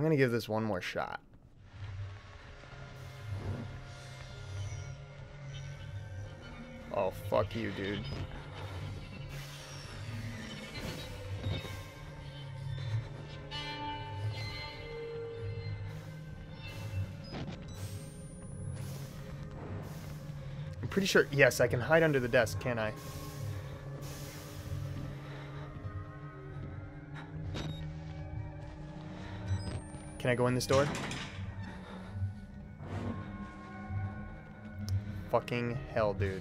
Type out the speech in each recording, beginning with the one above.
I'm gonna give this one more shot. Oh, fuck you, dude. I'm pretty sure, yes, I can hide under the desk, can I? Can I go in this door? Fucking hell, dude.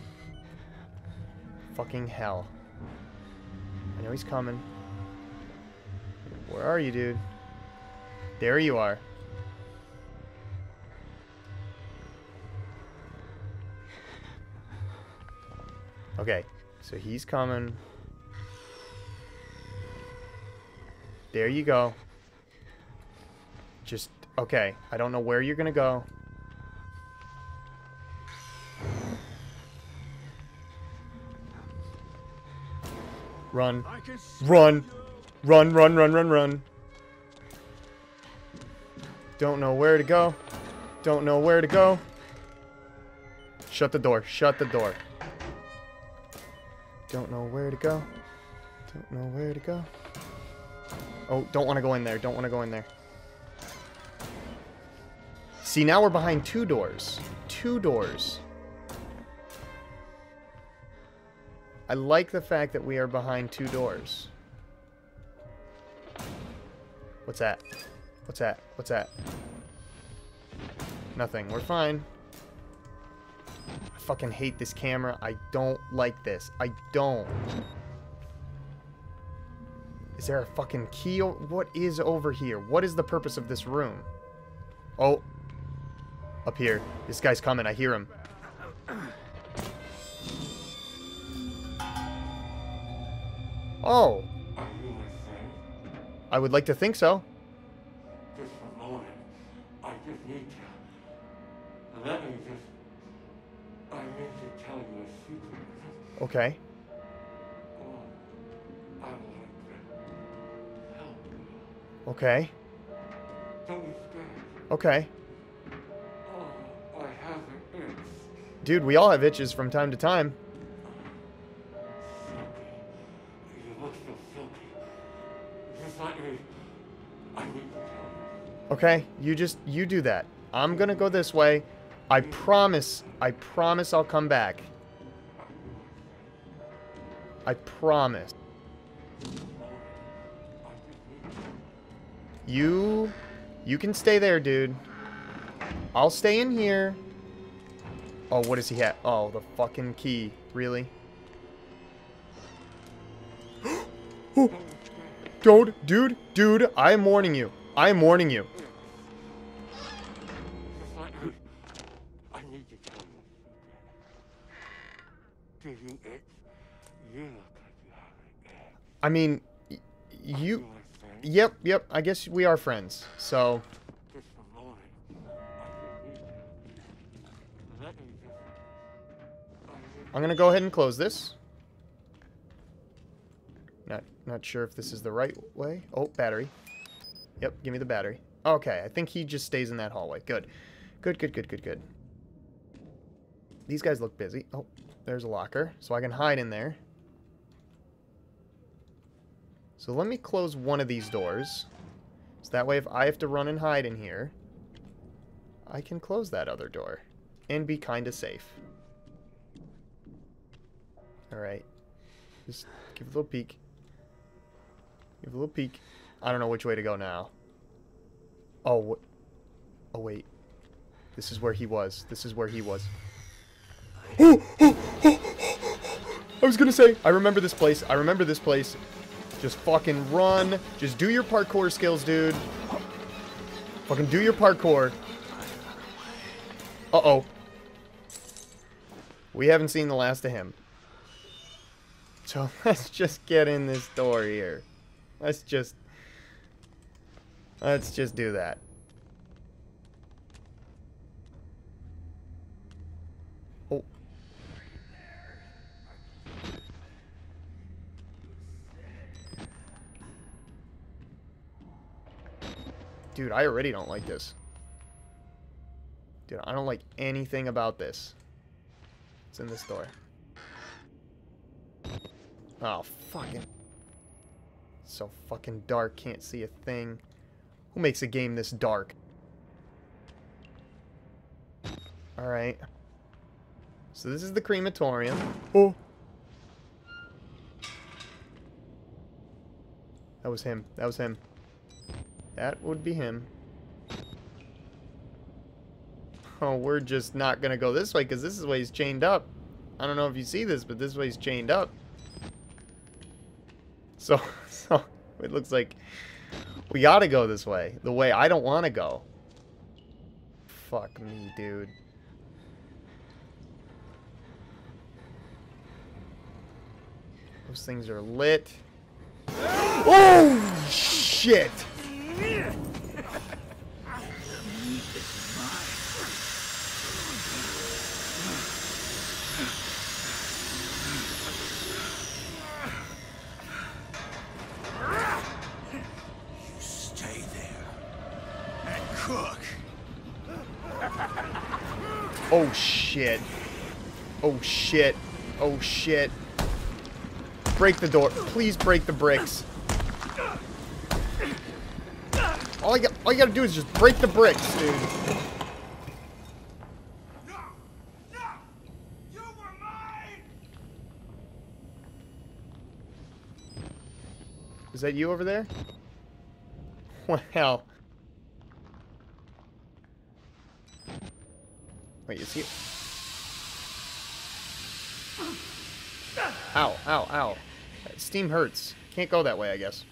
Fucking hell. I know he's coming. Where are you, dude? There you are. Okay, so he's coming. There you go. Just, okay, I don't know where you're gonna go. Run. Run. Run, run, run, run, run. Don't know where to go. Don't know where to go. Shut the door. Shut the door. Don't know where to go. Don't know where to go. Oh, don't want to go in there. Don't want to go in there. See, now we're behind two doors. Two doors. I like the fact that we are behind two doors. What's that? What's that? What's that? Nothing. We're fine. I fucking hate this camera. I don't like this. I don't. Is there a fucking key? What is over here? What is the purpose of this room? Oh. Up here. This guy's coming. I hear him. Oh. Are you my friend? I would like to think so. Just a moment. I just need to. Let me just. I need to tell you a secret. Okay. I would like to help you. Okay. Don't be scared. Okay. Dude, we all have itches from time to time. Okay, you just, you do that. I'm gonna go this way. I promise, I promise I'll come back. I promise. You, you can stay there, dude. I'll stay in here. Oh, what does he have? Oh, the fucking key. Really? Oh, dude, dude, dude, I am warning you. I am warning you. Just let me. I need to tell you. Do you itch? You look like you have an. I mean, you. Yep, yep. I guess we are friends. So, I'm gonna go ahead and close this. Not, not sure if this is the right way. Oh, battery. Yep, give me the battery. Okay, I think he just stays in that hallway. Good. Good, good, good, good, good. These guys look busy. Oh, there's a locker. So I can hide in there. So let me close one of these doors. So that way if I have to run and hide in here, I can close that other door. And be kind of safe. Alright. Just give a little peek. Give a little peek. I don't know which way to go now. Oh, oh wait. This is where he was. This is where he was. I was gonna say, I remember this place. I remember this place. Just fucking run. Just do your parkour skills, dude. Fucking do your parkour. Uh-oh. We haven't seen the last of him. So let's just get in this door here. Let's just... Let's just do that. Oh. Dude, I already don't like this. Dude, I don't like anything about this. It's in this door. Oh, fucking... So fucking dark, can't see a thing. Who makes a game this dark? Alright. So this is the crematorium. Oh! That was him. That was him. That would be him. Oh, we're just not gonna go this way because this is why he's chained up. I don't know if you see this, but this way he's chained up. So, so it looks like we gotta go this way. The way I don't want to go. Fuck me, dude. Those things are lit. Oh, shit! Oh, shit. Oh, shit. Oh, shit. Break the door. Please break the bricks. All, I got, all you gotta do is just break the bricks, dude. Is that you over there? Well. Wait, you see it? Ow, ow, ow. Steam hurts. Can't go that way, I guess.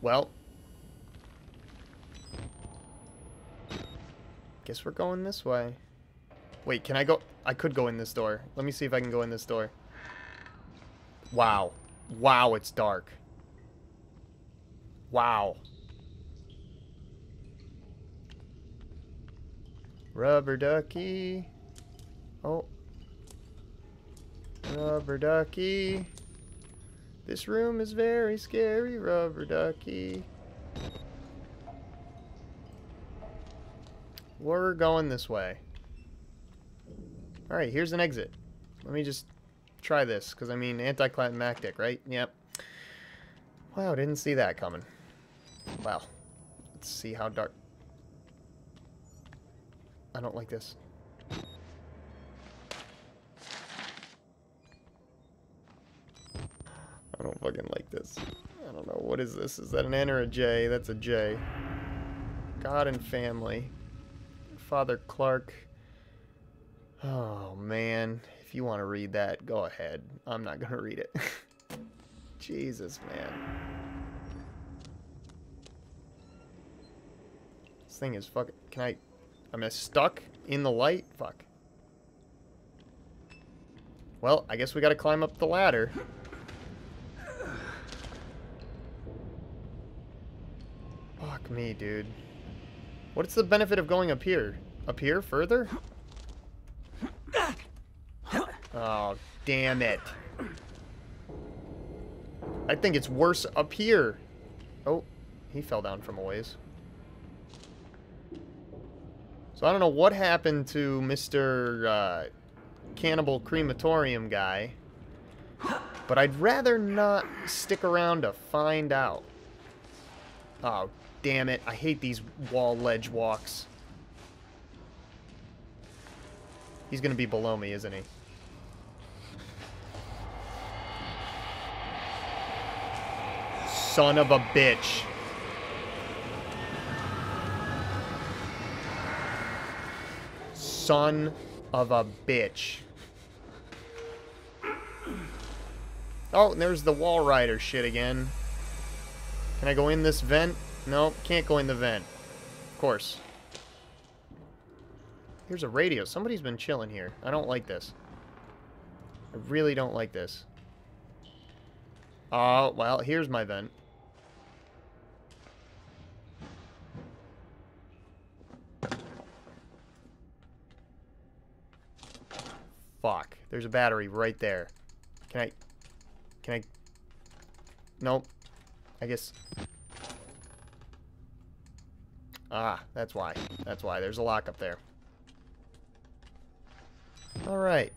Well. Guess we're going this way. Wait, can I go? I could go in this door. Let me see if I can go in this door. Wow. Wow, it's dark. Wow. Rubber ducky. Oh. Rubber ducky. This room is very scary, rubber ducky. We're going this way. Alright, here's an exit. Let me just try this, because I mean, anticlimactic, right? Yep. Wow, didn't see that coming. Wow. Let's see how dark... I don't like this. I don't fucking like this. I don't know. What is this? Is that an N or a J? That's a J. God and family. Father Clark. Oh, man. If you want to read that, go ahead. I'm not going to read it. Jesus, man. This thing is fuck. Can I... I'm stuck in the light? Fuck. Well, I guess we gotta climb up the ladder. Fuck me, dude. What's the benefit of going up here? Up here further? Oh, damn it. I think it's worse up here. Oh, he fell down from a ways. So I don't know what happened to Mr. Uh, Cannibal Crematorium guy. But I'd rather not stick around to find out. Oh, damn it. I hate these wall ledge walks. He's going to be below me, isn't he? Son of a bitch. Son of a bitch. Oh, there's the Walrider shit again. Can I go in this vent? No, can't go in the vent. Of course. Here's a radio. Somebody's been chilling here. I don't like this. I really don't like this. Oh, well, here's my vent. Fuck. There's a battery right there. Can I... Can I... Nope. I guess... Ah, that's why. That's why. There's a lock up there. Alright.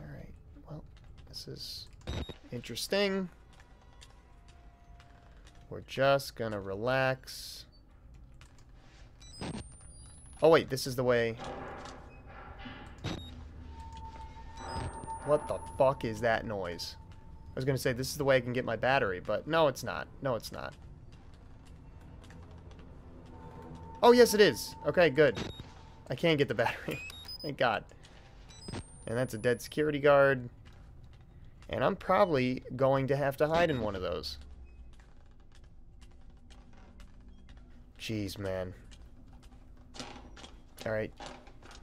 Alright. Well, this is interesting. We're just gonna relax. Oh wait, this is the way... What the fuck is that noise? I was gonna say this is the way I can get my battery, but no it's not. No it's not. Oh yes it is. Okay, good. I can get the battery. Thank God. And that's a dead security guard. And I'm probably going to have to hide in one of those. Jeez, man. Alright.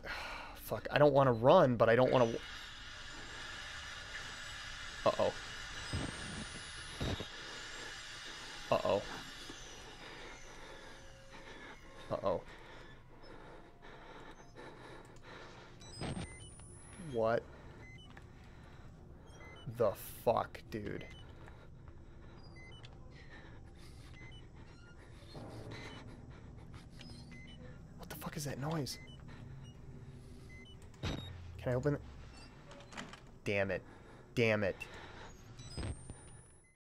Fuck, I don't want to run, but I don't want to... Uh-oh. Uh-oh. Uh-oh. What the fuck, dude? What the fuck is that noise? Can I open it? Damn it. Damn it.